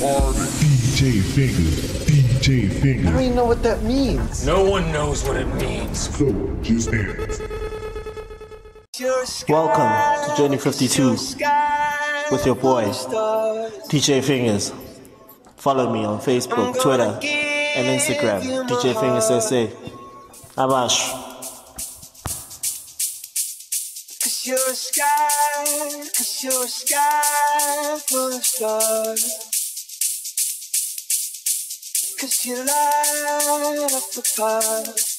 party. DJ Fingerz, DJ Fingerz. I don't even know what that means. No one knows what it means. So just dance. Welcome to Journey 52 with your boy, DJ Fingerz. Follow me on Facebook, Twitter, and Instagram, DJ Fingerz SA. Abash. Cause you're a sky, cause you're a sky full of stars. Cause you light up the path.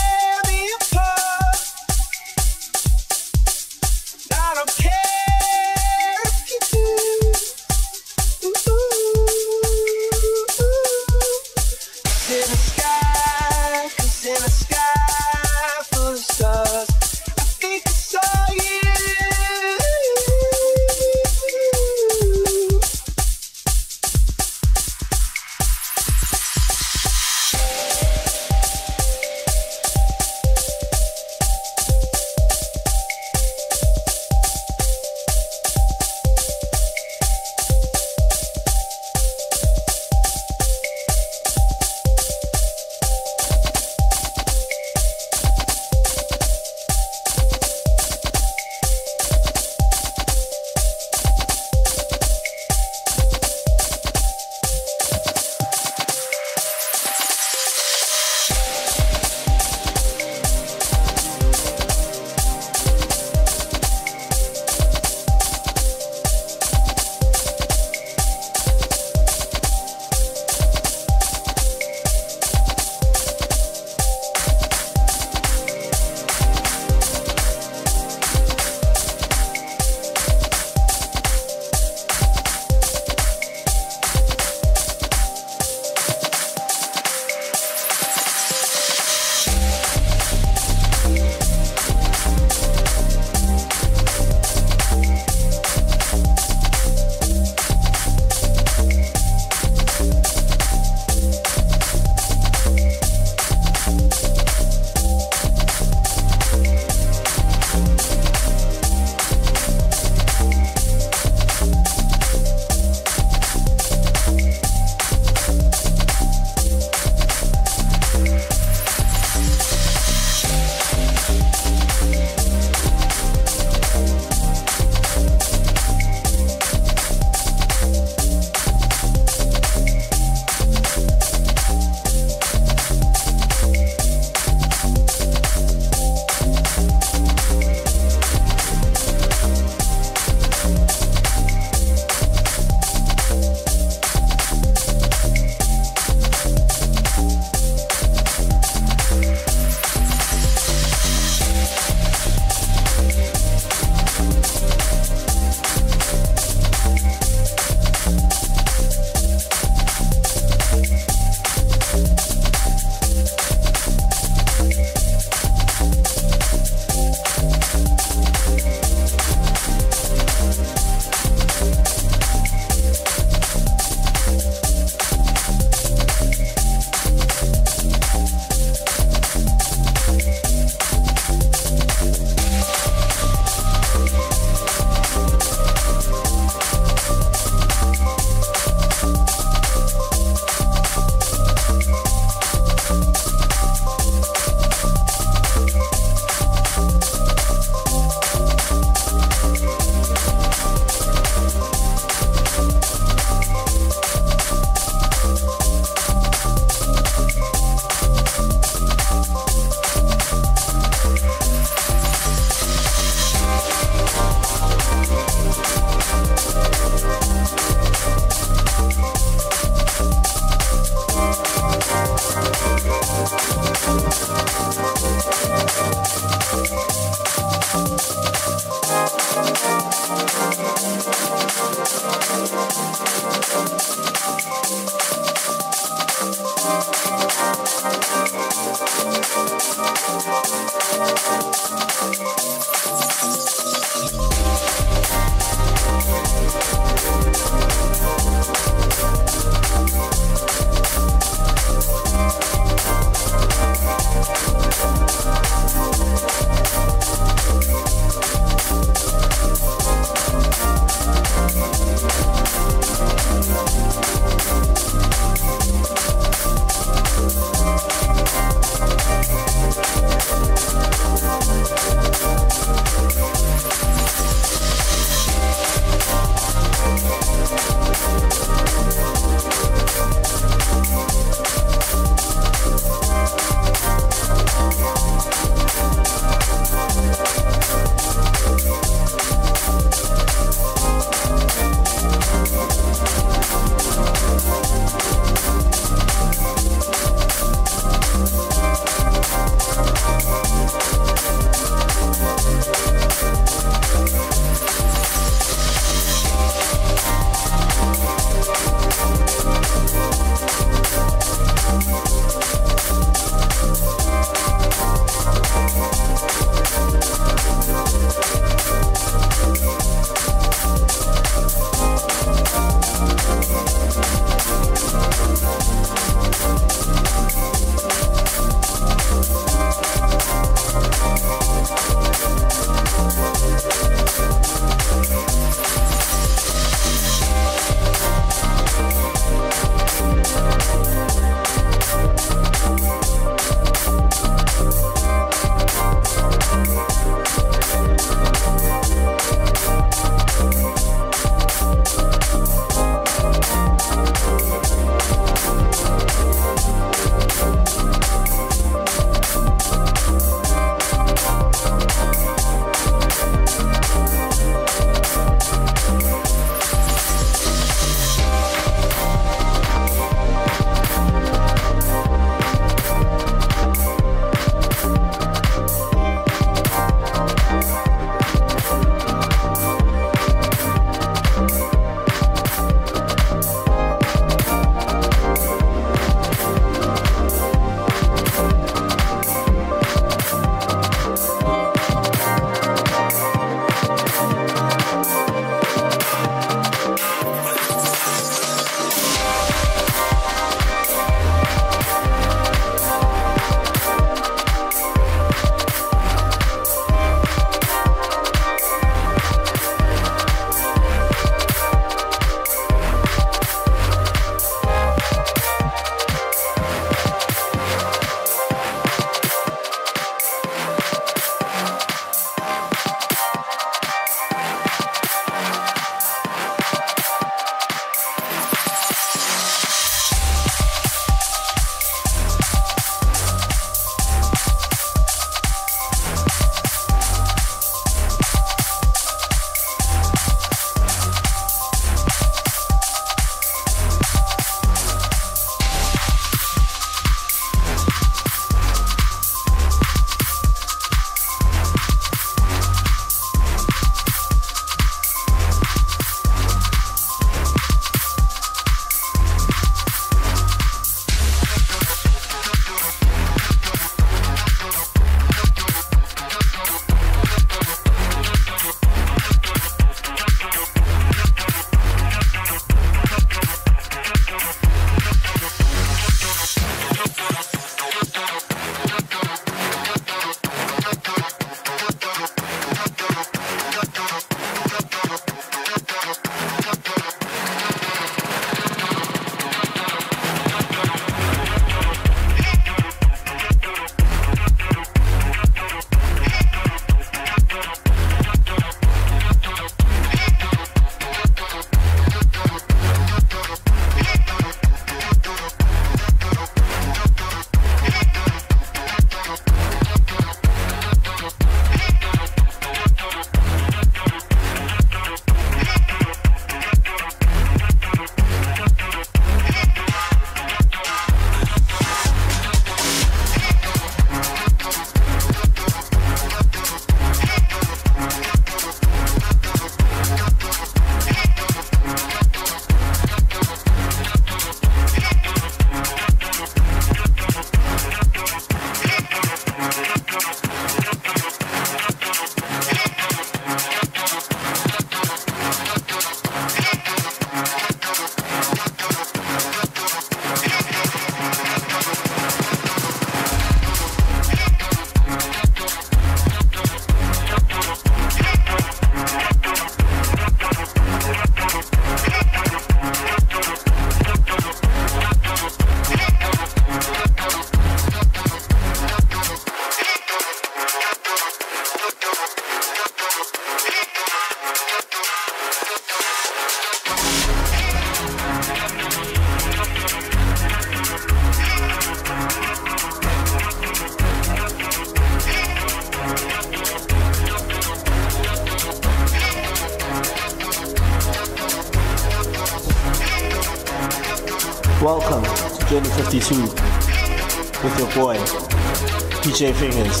DJ Fingerz.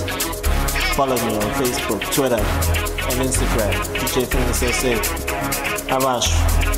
Follow me on Facebook, Twitter, and Instagram, DJ Fingerz SA. Amash.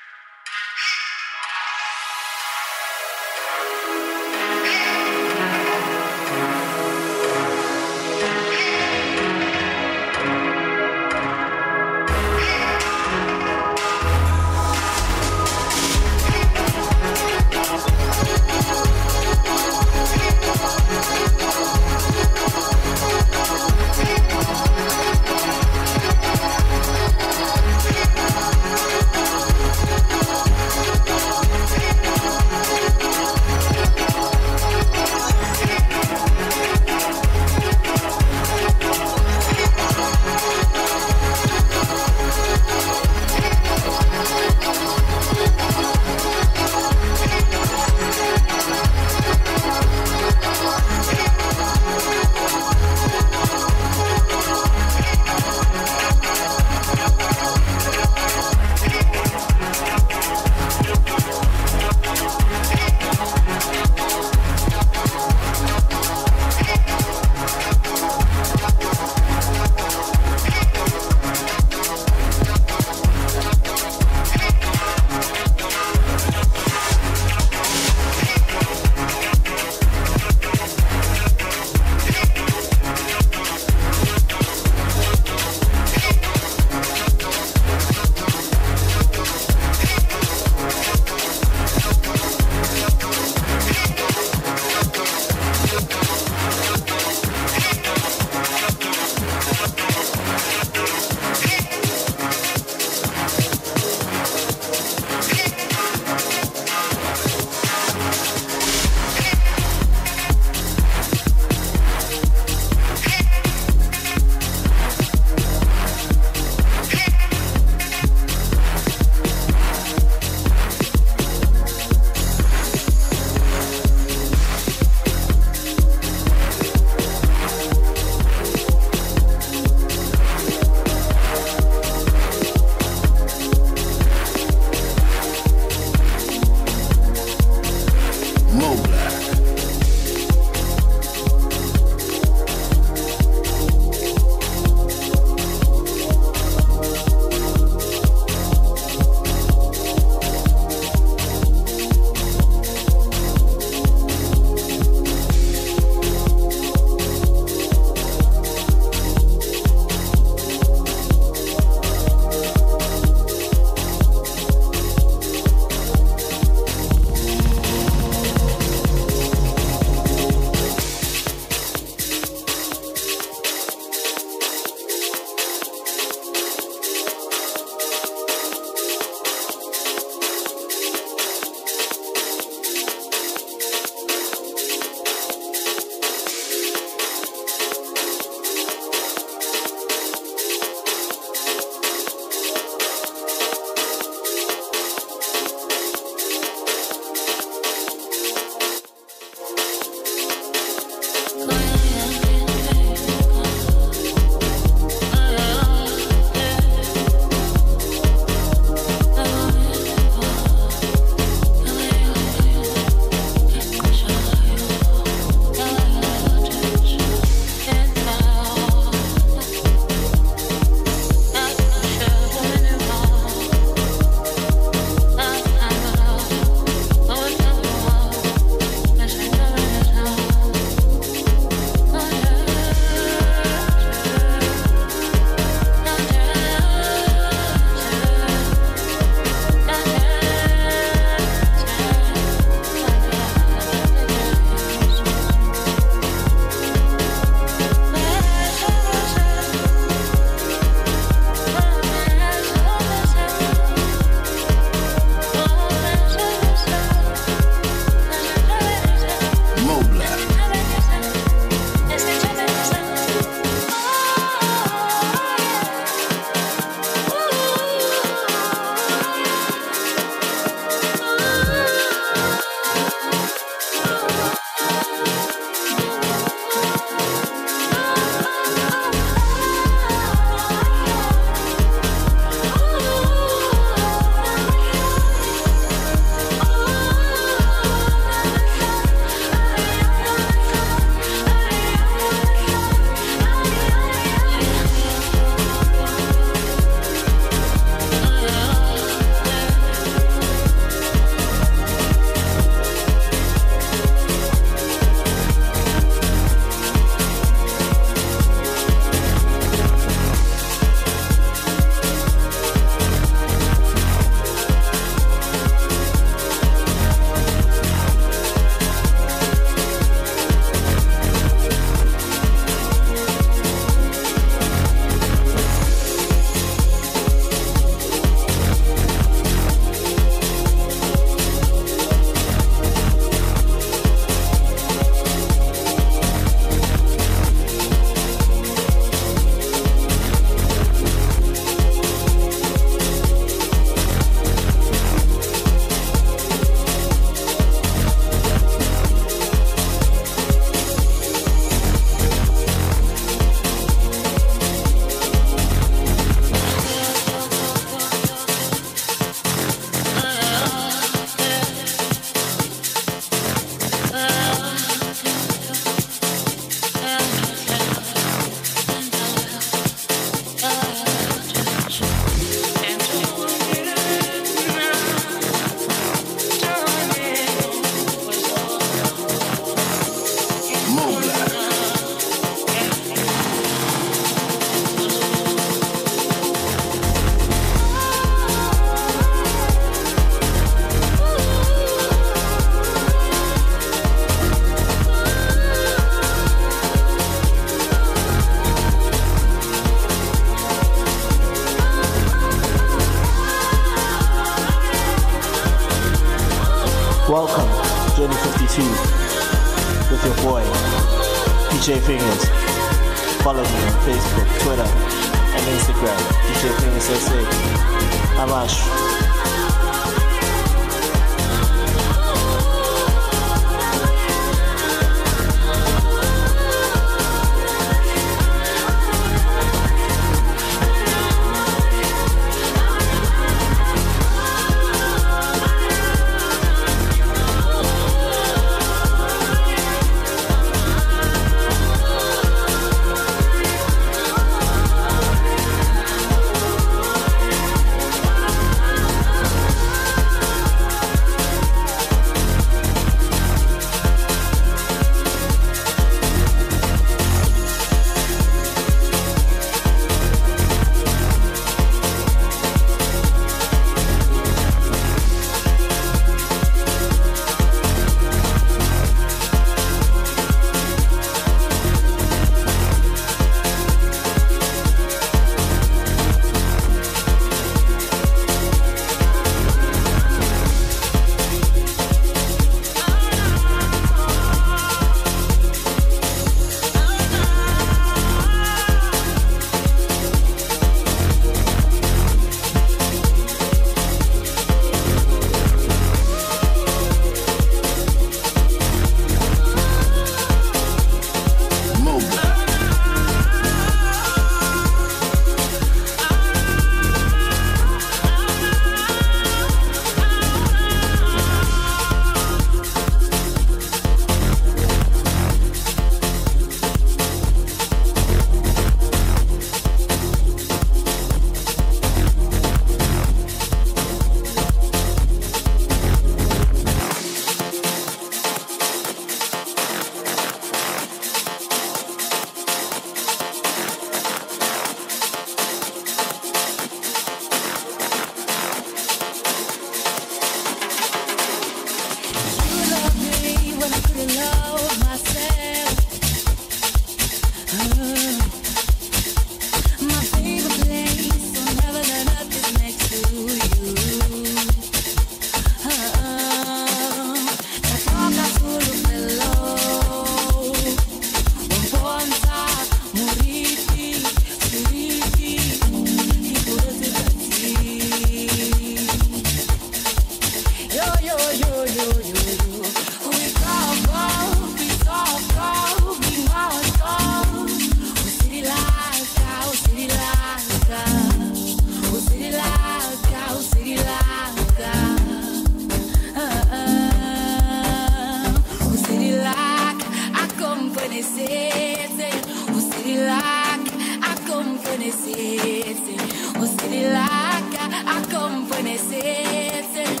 like I come for the city. Oh, city like I come for the city.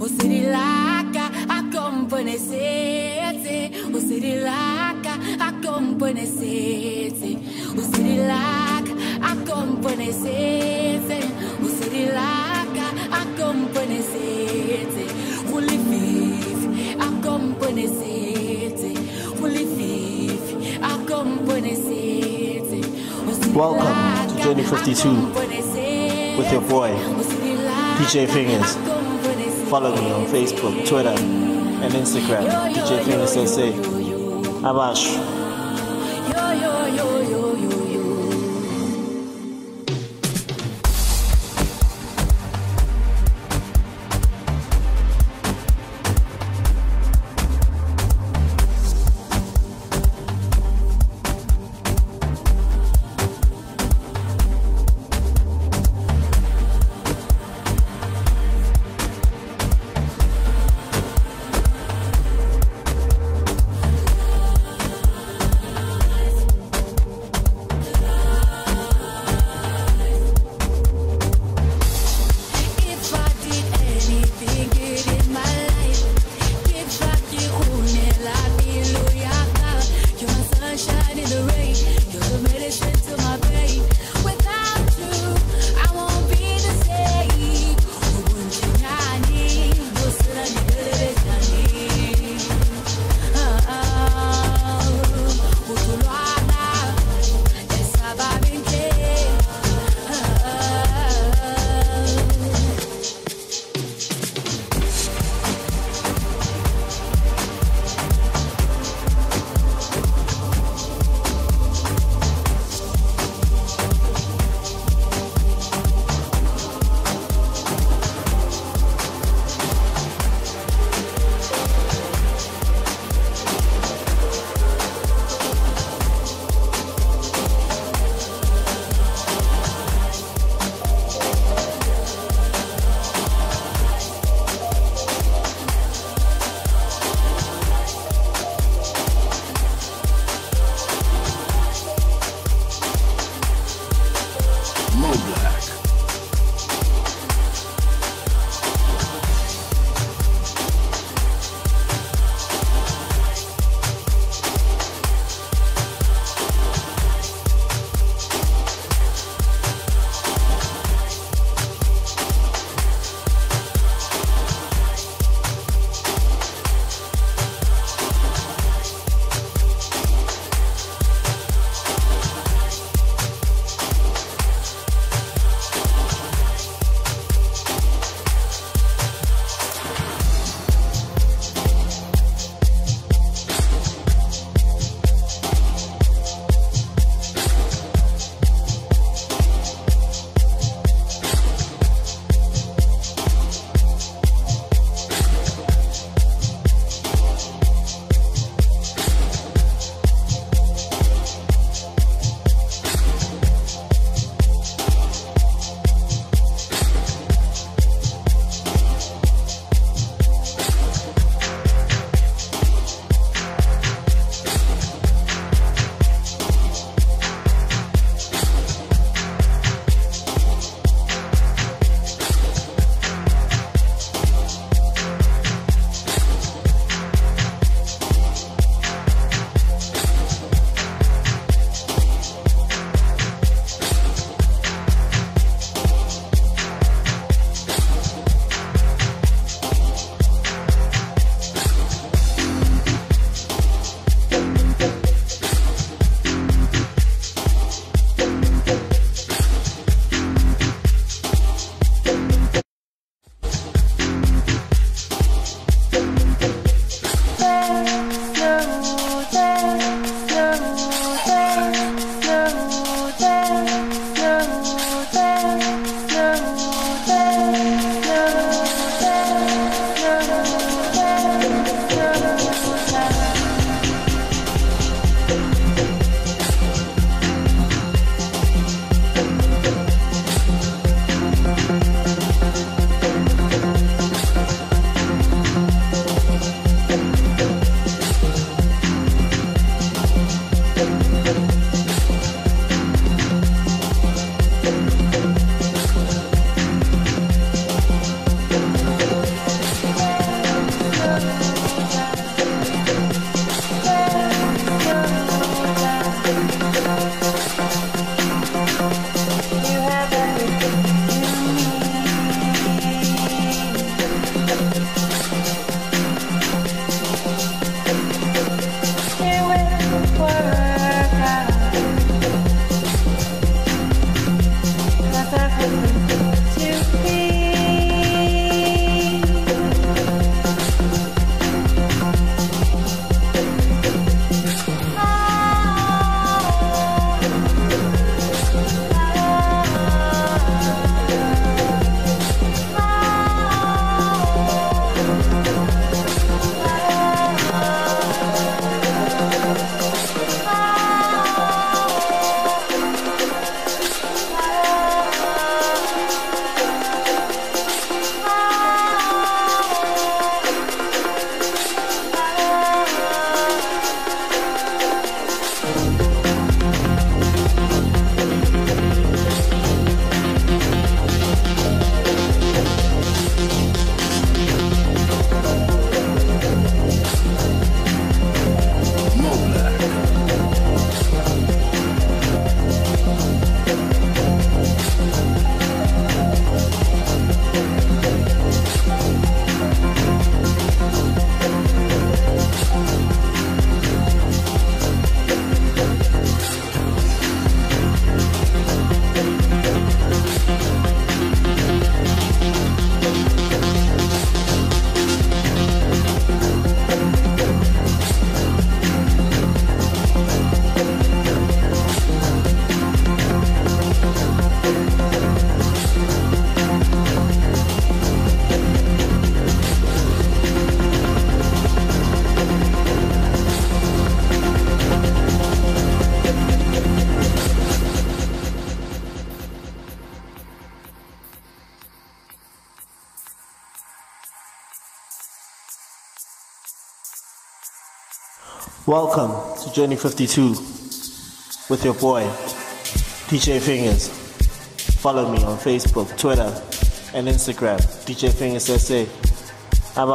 O se rilaca, accompagnesete, o se rilaca, accompagnesete, o se rilaca, accompagnesete, o se rilaca, accompagnesete, Holy Faith, accompagnesete, Holy Faith, accompagnesete, Welcome to Journey 52 with your boy, DJ Fingerz. Follow me on Facebook, Twitter, and Instagram, DJ Fingerz SA. Welcome to Journey 52 with your boy, DJ Fingerz. Follow me on Facebook, Twitter, and Instagram, DJ Fingerz SA. I'm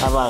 SA.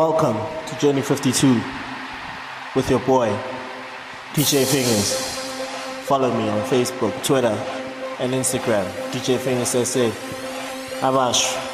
Welcome to Journey 52 with your boy, DJ Fingerz. Follow me on Facebook, Twitter, and Instagram, DJ Fingerz SA. Abash.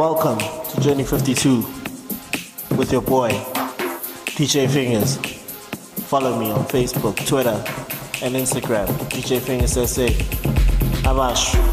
Welcome to Journey 52 with your boy, DJ Fingerz. Follow me on Facebook, Twitter, and Instagram, DJ Fingerz SA. Amash.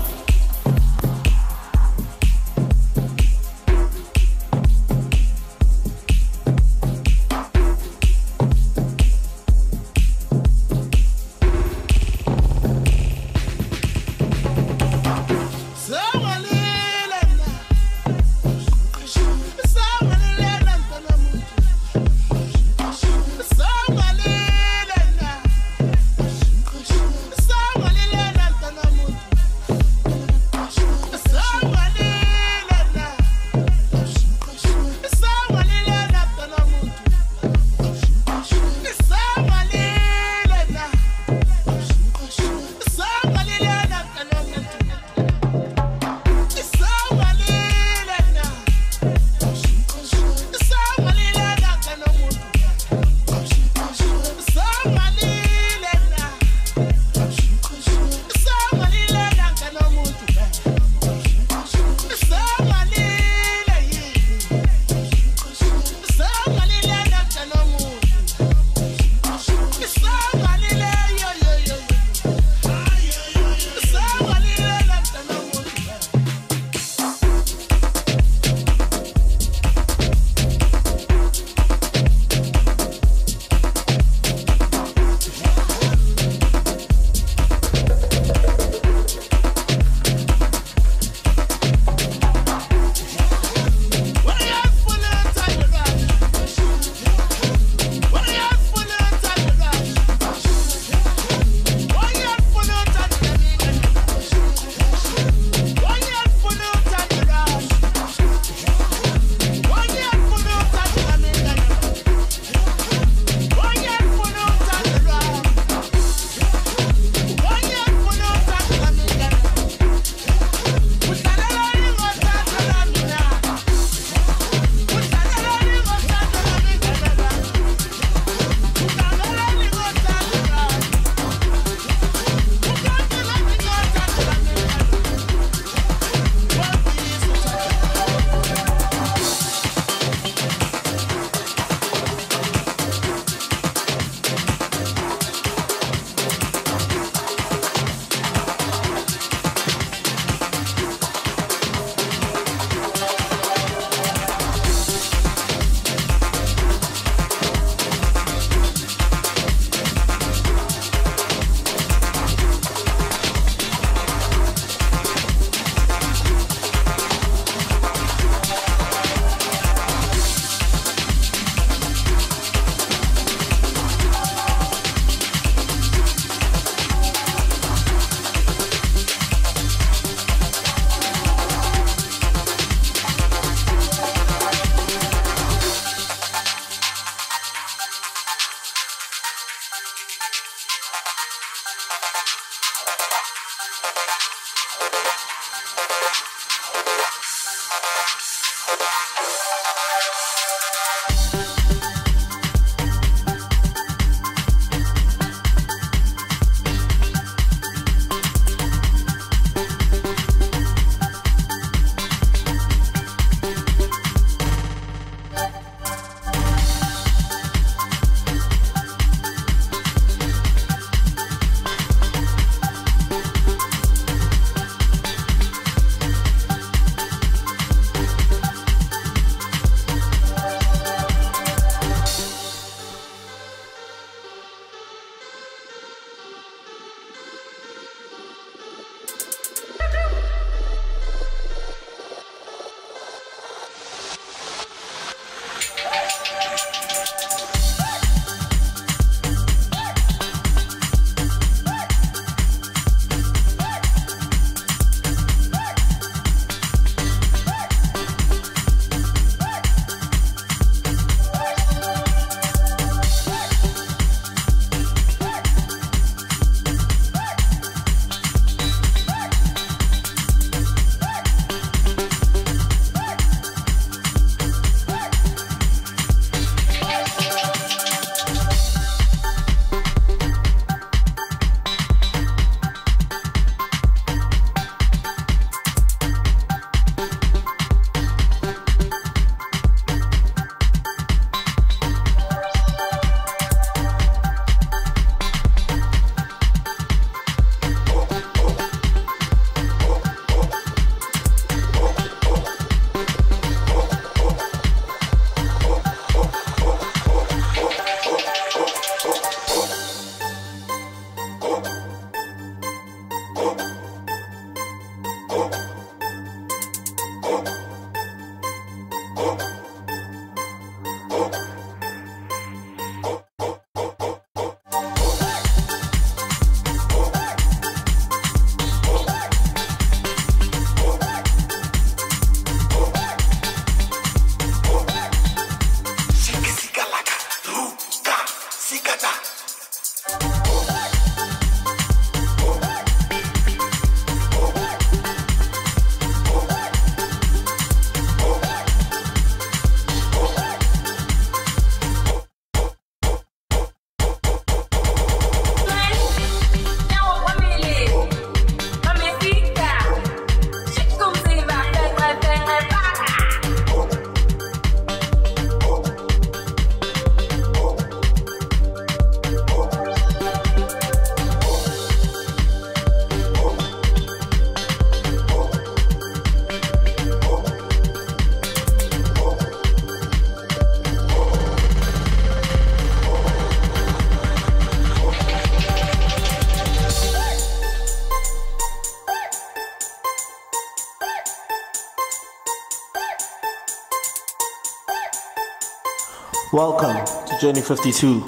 Welcome to Journey 52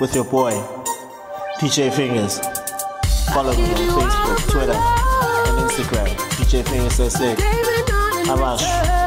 with your boy, DJ Fingerz. Follow me on Facebook, Twitter, and Instagram, DJ Fingerz SA. Amash.